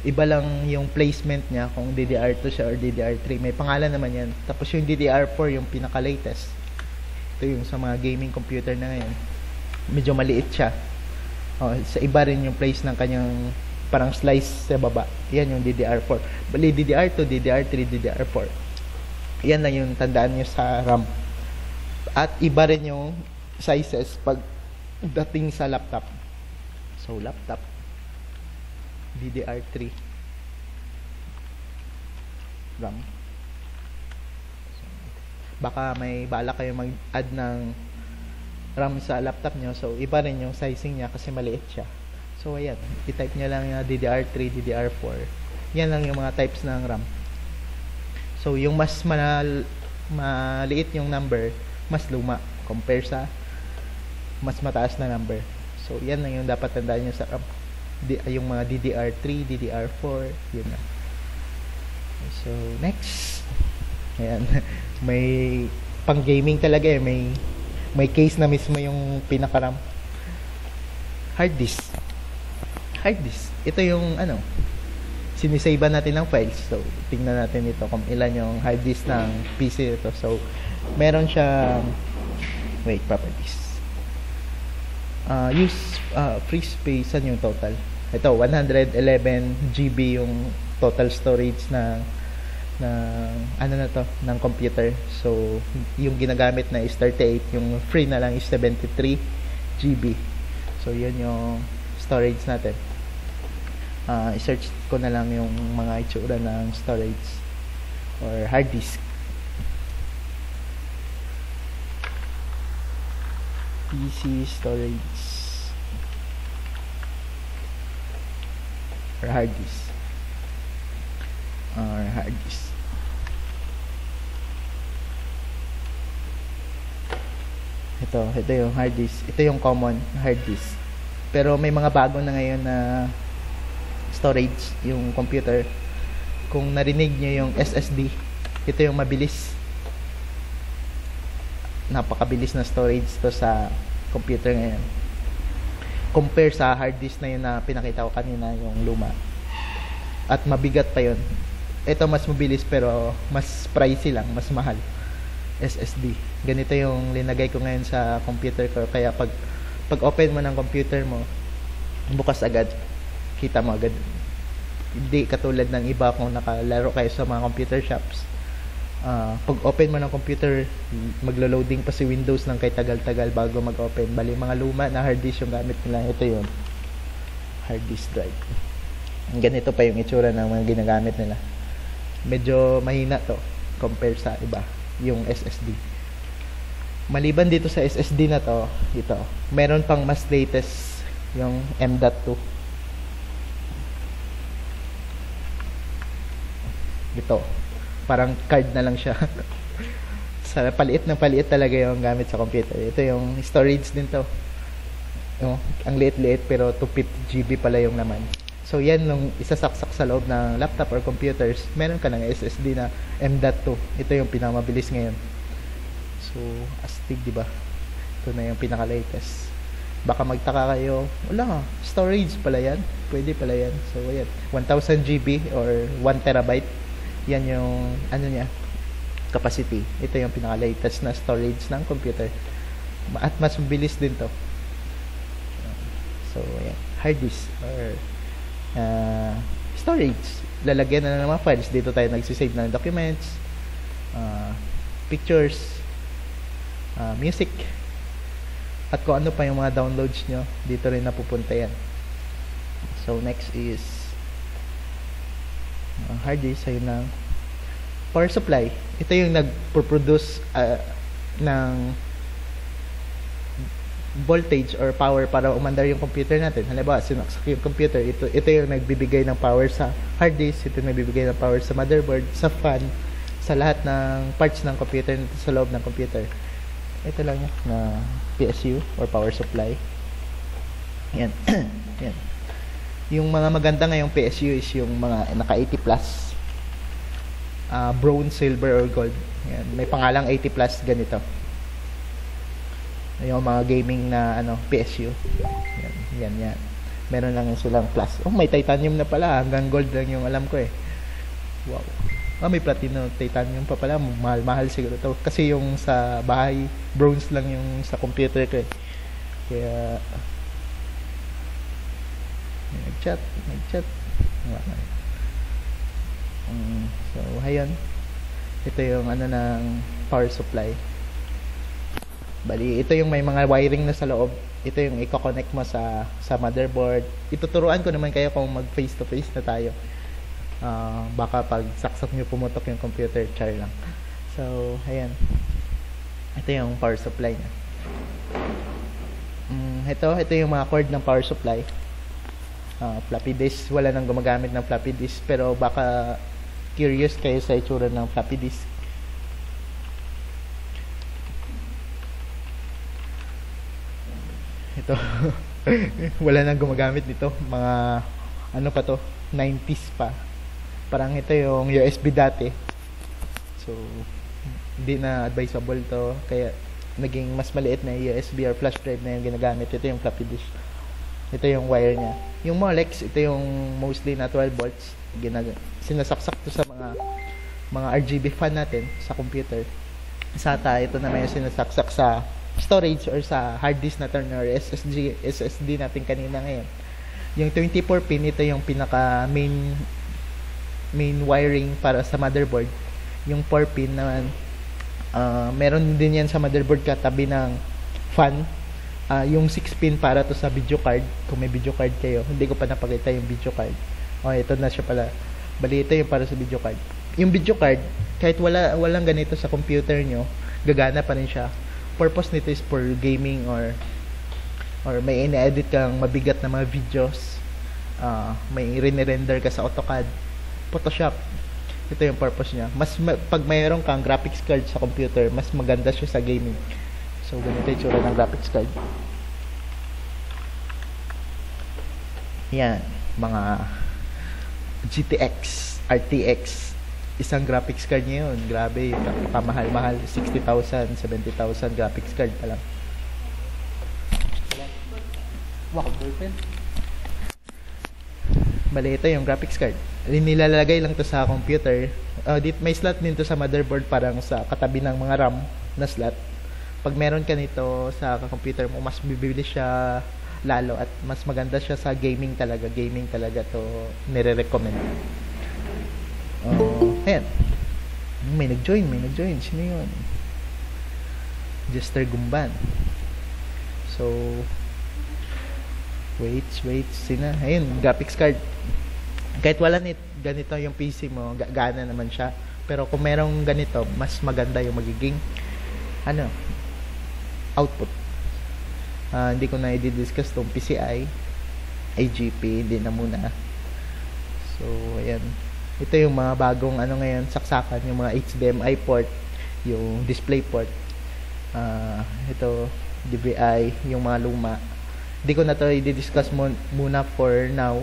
Iba lang yung placement niya kung DDR2 siya or DDR3. May pangalan naman yan. Tapos yung DDR4, yung pinaka-latest. Ito yung sa mga gaming computer na ngayon. Medyo maliit siya. Oh, sa iba rin yung place ng kanyang parang slice sa baba. Yan yung DDR4. Bali, DDR2, DDR3, DDR4. Yan lang yung tandaan nyo sa RAM. At iba rin yung sizes pag dating sa laptop. So, laptop. DDR3. RAM. Baka may bala kayo mag-add ng RAM sa laptop nyo. So, iba rin yung sizing niya kasi maliit siya. So, ayan. I-type nyo lang yung DDR3, DDR4. Yan lang yung mga types ng RAM. So, yung mas manal, maliit yung number, mas luma compare sa mas mataas na number. So, yan lang yung dapat tandaan nyo sa RAM. Di, yung mga DDR3, DDR4, yun na. So, next. Ayan. May pang gaming talaga eh. May may case na mismo yung pinaka-RAM. Hard disk. Hard disk. Ito yung ano, sinisave natin ng files. So, tingnan natin ito kung ilan yung hard disk ng PC ito. So, meron siya wait, properties. Uh, use uh, free space ano yung total? Ito, 111 GB yung total storage na ng ano na to ng computer. So yung ginagamit na is 38 yung free na lang is 73 GB so yun yung storage natin. Uh, i-search ko na lang yung mga itsura ng storage or hard disk. PC storage. Or hard disk disk ito, ito yung hard disk ito yung common hard disk pero may mga bago na ngayon na storage yung computer. Kung narinig nyo yung SSD ito yung mabilis. Napakabilis na storage to sa computer ngayon. Compare sa hard disk na yun na pinakita ko kanina yung luma. At mabigat pa yun ito mas mabilis pero mas pricey lang mas mahal. SSD ganito yung linagay ko ngayon sa computer ko. Kaya pag pag open mo ng computer mo bukas agad kita mo agad. Hindi katulad ng iba kung nakalaro kayo sa mga computer shops. Uh, pag open mo ng computer maglo-loading pa si Windows ng kay tagal-tagal bago mag-open. Bali mga luma na hard disk yung gamit nila. Ito yun. Hard disk drive. Ganito pa yung itsura ng mga ginagamit nila medyo mahina to compare sa iba yung SSD maliban dito sa SSD na to ito meron pang mas latest yung M.2 ito parang card na lang siya. Sa paliit na paliit talaga yung gamit sa computer. Ito yung storage din to. No? ang liit-liit pero 250 GB pala yung naman so yan nung isasaksak sa loob ng laptop or computers. Meron ka ng SSD na M.2 ito yung pinamabilis ngayon. So astig di ba? Ito na yung pinaka latest baka magtaka kayo wala storage pala yan. Pwede pala yan. So ayan. 1000 GB or 1 terabyte. Yan yung ano niya capacity. Ito yung pinaka latest na storage ng computer. At mas mabilis din to. So ayan. Hard disk. Or uh, storage lalagyan na ng mga files. Dito tayo nagsisave ng documents uh, pictures uh, music. At kung ano pa yung mga downloads nyo dito rin napupunta yan. So next is uh, hard disk ayun ng power supply. Ito yung nagpo-produce uh, ng voltage or power para umandar yung computer natin. Halimbawa, sinaksak yung computer, ito, ito yung nagbibigay ng power sa hard disk, ito yung nagbibigay ng power sa motherboard, sa fan, sa lahat ng parts ng computer sa loob ng computer. Ito lang yun, na PSU or power supply. Yan. Yan. Yung mga maganda ngayong PSU is yung mga naka 80 plus uh, bronze, silver, or gold. Yan. May pangalang 80 plus ganito yung mga gaming na ano PSU yan yan yan. Meron lang silang plus. Oh may titanium na pala. Hanggang gold lang yung alam ko eh. Wow. Ah may platinum titanium pa pala. Mahal mahal siguro to. Kasi yung sa bahay bronze lang yung sa computer ko eh. Kaya nag-chat, nag-chat. Wala. Mm, so, ayun. Ito yung ano ng power supply. Bali, ito yung may mga wiring na sa loob. Ito yung i-connect mo sa sa motherboard. Ituturuan ko naman kayo kung mag face to face na tayo. Ah, baka pag saksak nyo pumutok yung computer, char lang. So, ayan. Ito yung power supply niya. Mm, ito, ito yung mga cord ng power supply. Ah, floppy disk, wala nang gumagamit ng floppy disk pero baka curious kayo sa itsura ng floppy disk. Ito. wala nang gumagamit nito. Mga ano pa to? 90s pa. Parang ito yung USB dati. So, hindi na advisable to. Kaya, naging mas maliit na USB or flash drive na yung ginagamit. Ito yung floppy disk. Ito yung wire niya. Yung Molex, ito yung mostly na 12 volts. Ginag sinasaksak to sa mga mga RGB fan natin sa computer. SATA, ito naman yung sinasaksak sa storage or sa hard disk natin or SSD, SSD natin kanina ngayon. Yung 24 pin, ito yung pinaka main main wiring para sa motherboard. Yung 4 pin naman, uh, meron din yan sa motherboard katabi ng fan. Uh, yung 6 pin para to sa video card. Kung may video card kayo, hindi ko pa napakita yung video card. Oh, ito na siya pala. Bali, ito yung para sa video card. Yung video card, kahit wala walang ganito sa computer nyo, gagana pa rin siya. Purpose nito is for gaming or or may ine-edit kang mabigat na mga videos. Uh, may render ka sa AutoCAD, Photoshop. Ito yung purpose niya. Mas ma- pag mayroon kang graphics card sa computer, mas maganda siya sa gaming. So, ganito yung tsura ng graphics card. Yan, mga GTX, RTX, isang graphics card niya yun. Grabe, pamahal-mahal. 60,000, 70,000 graphics card pa lang. Wow, ballpen. Bali, ito yung graphics card. Nilalagay lang to sa computer. Uh, dit, may slot din to sa motherboard parang sa katabi ng mga RAM na slot. Pag meron ka nito sa computer mo, mas bibili siya lalo at mas maganda siya sa gaming talaga. Gaming talaga to nire-recommend. Uh, ayan. May nag-join, may nag-join. Sino yun? Jester Gumban. So, wait, wait, sina. Ayun, graphics card. Kahit wala nit, ganito yung PC mo, gana naman siya. Pero kung merong ganito, mas maganda yung magiging ano, output. Uh, hindi ko na i-discuss tong PCI, IGP, hindi na muna. So, ayan. Ito yung mga bagong ano ngayon, saksakan, yung mga HDMI port, yung display port. Uh, ito, DVI, yung mga luma. Hindi ko na to i-discuss muna for now.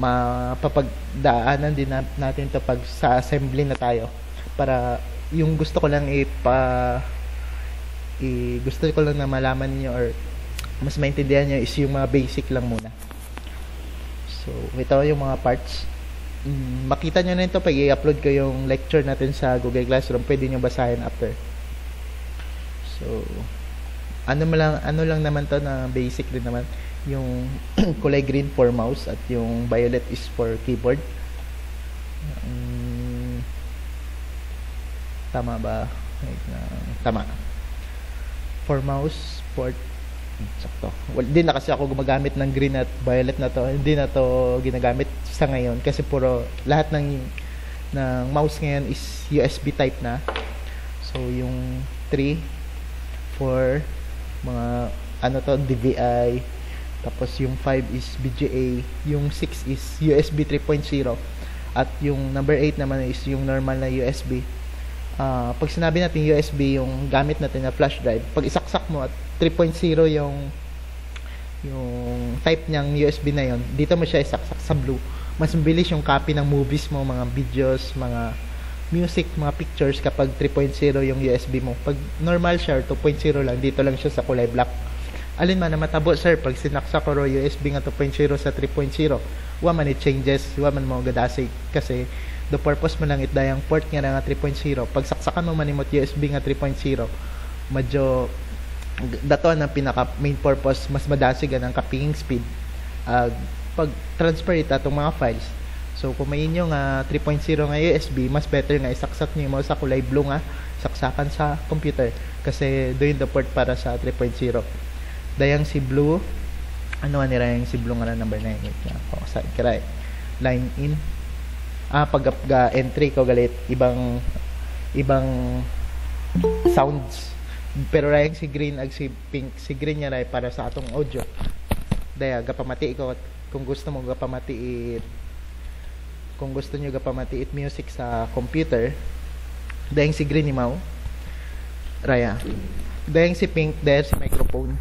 Mapapagdaanan din na, natin to pag sa assembly na tayo. Para yung gusto ko lang ipa i, gusto ko lang na malaman niyo or mas maintindihan niyo is yung mga basic lang muna. So, ito yung mga parts mm, makita nyo na ito pag i-upload ko yung lecture natin sa Google Classroom. Pwede nyo basahin after. So ano lang ano lang naman to na basic din naman. Yung kulay green for mouse at yung violet is for keyboard. Um, tama ba? Wait, uh, tama. For mouse port sakto. Well, hindi na kasi ako gumagamit ng green at violet na to. Hindi na to ginagamit sa ngayon. Kasi puro lahat ng ng mouse ngayon is USB type na. So yung 3 4 mga ano to DVI tapos yung 5 is BGA, yung 6 is USB 3.0 at yung number 8 naman is yung normal na USB. Uh, pag sinabi natin USB, yung gamit natin na flash drive, pag isaksak mo at 3.0 yung yung type niyang USB na yon dito mo siya isaksak sa blue mas mabilis yung copy ng movies mo mga videos mga music mga pictures kapag 3.0 yung USB mo. Pag normal siya 2.0 lang dito lang siya sa kulay black. Alin man na matabo sir pag sinaksak ko USB nga 2.0 sa 3.0 wa man it changes wa man mo gadasig. Kasi the purpose mo lang itdayang port nga nga 3.0 pag saksakan mo manimot USB nga 3.0 medyo dato ang pinaka main purpose mas madasigan ang copying speed. Ag pag transfer ita atong mga files. So kung may inyo nga 3.0 nga USB mas better nga isaksak niyo mo sa kulay blue nga saksakan sa computer. Kasi doon the port para sa 3.0 dayang si blue ano nga nila yung si blue nga na number 9 nga ko sa kiray line in. Ah pag ga entry ko galit ibang ibang sounds. Pero rayang si green ag si pink si green niya ray para sa atong audio. Daya gapamati ko kung gusto mo gapamati kung gusto niyo gapamati it music sa computer dayang si green ni Mau raya. Dayang si pink dahil si microphone.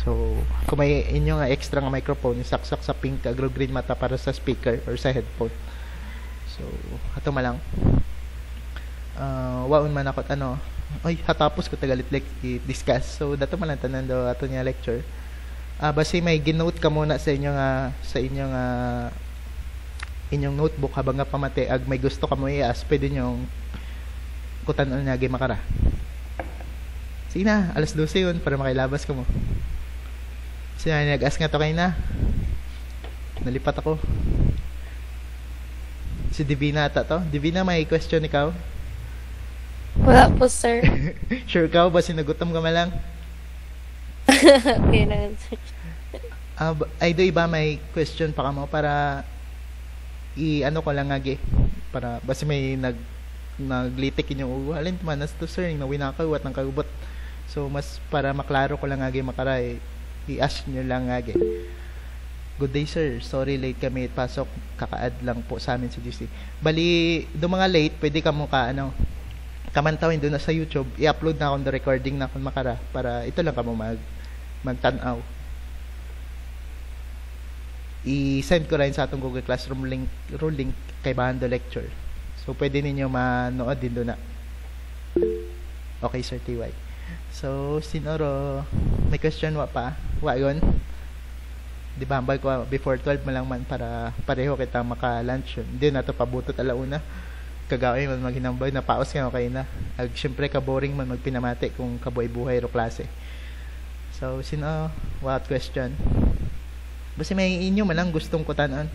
So kung may inyo nga extra nga microphone saksak sa pink agro green mata para sa speaker or sa headphone. So ato malang uh, waon man ako ano ay hatapos ko tagalit like i-discuss. So dato man lang tanan daw ato niya lecture ah basi may ginote ka muna sa inyo nga sa inyo nga inyong notebook habang nga pamati. Ag may gusto ka mo i-ask pwede nyong kutan niya gay makara. Sige na alas 12 yun para makailabas ka mo. Sina nag-ask nga to kayo na. Nalipat ako. Si Divina ata to. Divina may question ikaw? Wala po, sir. sure ka ba? Sinagutom ka malang? okay na, sir. Uh, ay do iba may question pa ka mo para i ano ko lang agi para basi may nag naglitik inyong uwa alin man as to sir na winakaw at nang kagubot so mas para maklaro ko lang agi makaray i-ask nyo lang agi Good day sir, sorry late kami. Pasok kakaad lang po sa amin sa GC. Bali, do mga late, pwede ka mo ka ano, kamantawin doon na sa YouTube, i-upload na akong the recording na akong makara para ito lang ka mag magtanaw. I-send ko rin sa atong Google Classroom link, rule link kay Bahando Lecture. So, pwede ninyo manood din doon na. Okay, Sir TY. So, sinoro, may question wa pa? Wa yun? Di ba, hambal ko before 12 mo lang man para pareho kita maka-lunch yun. Hindi na to pabutot alauna kagawin man maghinambay na paos nga kayo na ag syempre ka boring man magpinamati kung kaboy buhay ro klase so sino what question basta may inyo man lang gustong kutanon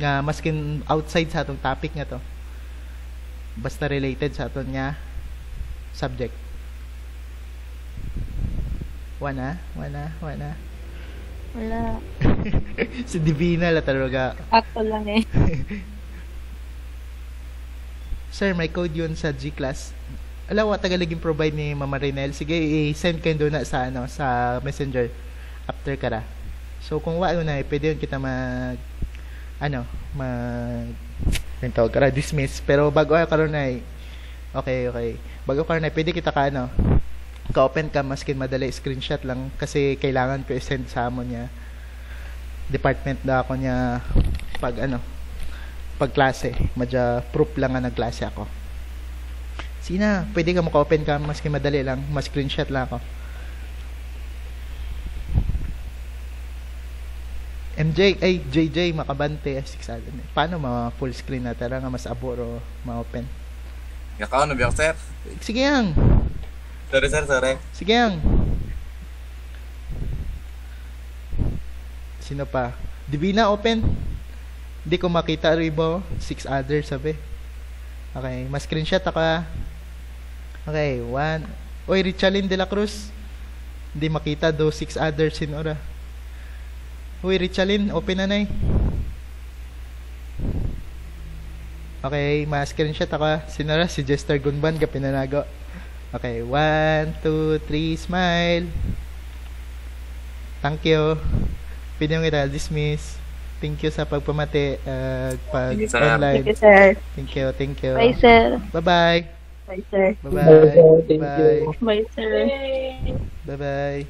nga maskin outside sa atong topic nga to basta related sa aton nga subject wana wana wana Wala. si Divina la talaga Ako lang eh. Sir, may code yun sa G-Class. Alam, wa tagalaging provide ni Mama Renel. Sige, i-send kayo na sa, ano, sa messenger after kara. So, kung wa yun na, pwede yun kita mag, ano, mag, yung tawag kara, dismiss. Pero bago ako karon na, okay, okay. Bago karon na, pwede kita ka, ano, ka-open ka, maskin madali, screenshot lang. Kasi kailangan ko i-send sa amon niya department na ako niya pag ano pagklase madya proof lang nga nagklase ako sina pwede ka maka-open ka maski madali lang mas screenshot lang ako MJ ay JJ makabante 6 alin paano ma full screen na tara nga mas aboro ma-open Gakaw na biyak, sir. sige yang Sorry, sir, sorry. sige yang sino pa Divina open Hindi ko makita ribo. Six others sabi. Okay. Mas screenshot ako ah. Okay. One. Oy, Richalyn de la Cruz. Hindi makita do six others in ora. Uy, Richalyn, open na nay. Okay, mas screenshot ako ah. Sinara si Jester Gunban ka pinanago. Okay, one, two, three, smile. Thank you. Pwede kita dismiss. Thank you sa pagpamati uh, pag Thank you, sir. online. Thank you, sir. Thank you, thank you. Bye, sir. Bye-bye. Bye, sir. Bye-bye. Bye. Bye, sir. Bye-bye.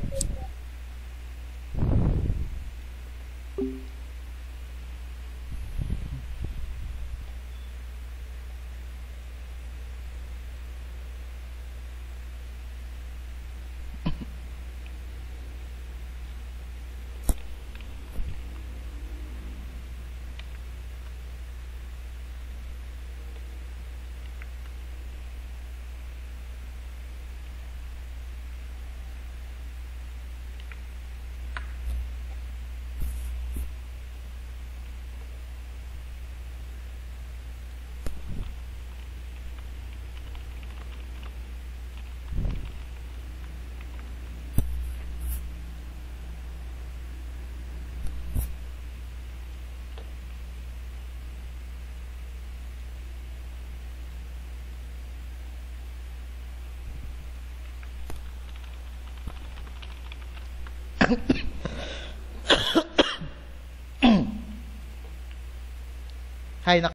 Nak